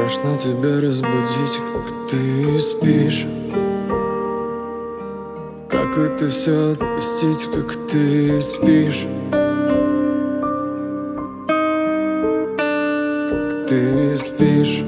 страшно тебя разбудить, как ты спишь. Как это все отпустить, как ты спишь. Как ты спишь.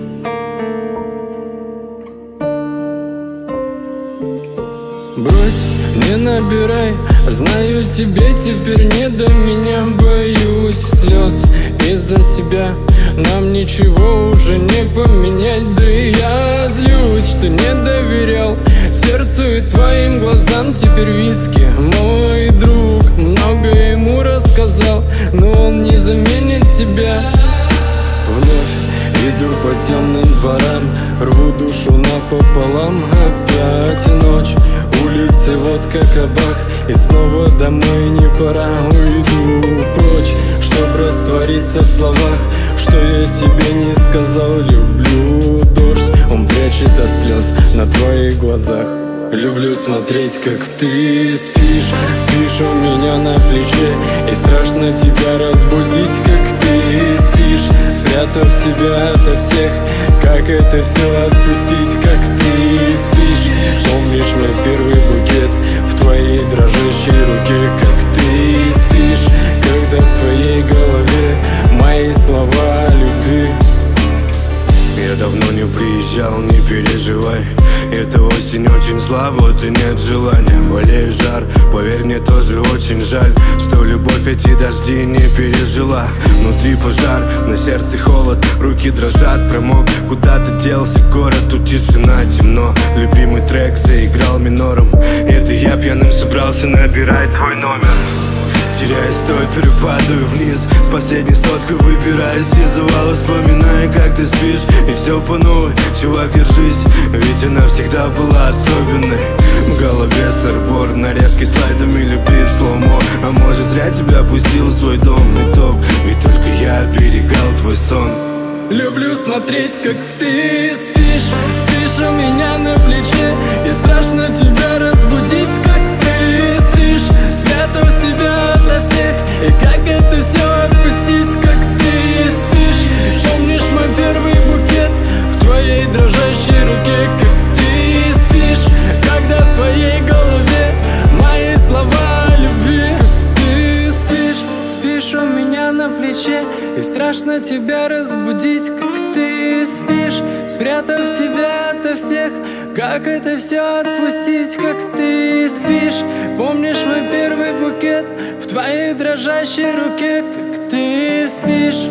Брось, не набирай Знаю, тебе теперь не до меня Боюсь слез из-за себя Нам ничего уже не поменять. Да и я злюсь, что не доверял Сердцу и твоим глазам. Теперь виски мой друг Много ему рассказал Но он не заменит тебя. Вновь иду по темным дворам Рву душу напополам. Опять ночь улицы, водка, кабак И снова домой не пора. Уйду прочь, чтоб раствориться в словах сказал Люблю дождь, он прячет от слез На твоих глазах. Люблю смотреть, как ты спишь Спишь у меня на плече И страшно тебя разбудить, как ты спишь. Спрятав себя ото всех Как это все отпустить, как ты спишь Не приезжал, не переживай. Эта осень очень зла, вот и нет желания. Болею жар, поверь мне тоже очень жаль Что любовь эти дожди не пережила. Внутри пожар, на сердце холод, руки дрожат Промок, куда ты делся, город, тут тишина, темно. Любимый трек заиграл минором. Это я пьяным собрался набирать твой номер Теряю стопер и падаю вниз. С последней соткой выбираюсь из завала Вспоминаю, как ты спишь. И все по новой, чувак, держись. Ведь она всегда была особенной. В голове сырбор, нарезки слайдами любви в сломо А может зря тебя пустил в свой дом и топ Ведь только я оберегал твой сон. Люблю смотреть, как ты спишь. Спишь у меня на плече И страшно тебя разбудить, как ты спишь. Спрятав себя ото всех Как это все отпустить, как ты спишь? Помнишь мой первый букет В твоей дрожащей руке, как ты спишь